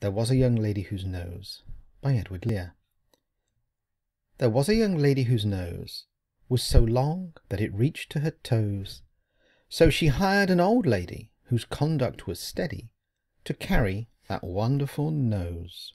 There was a young lady whose nose by Edward Lear. There was a young lady whose nose was so long that it reached to her toes. So she hired an old lady whose conduct was steady to carry that wonderful nose.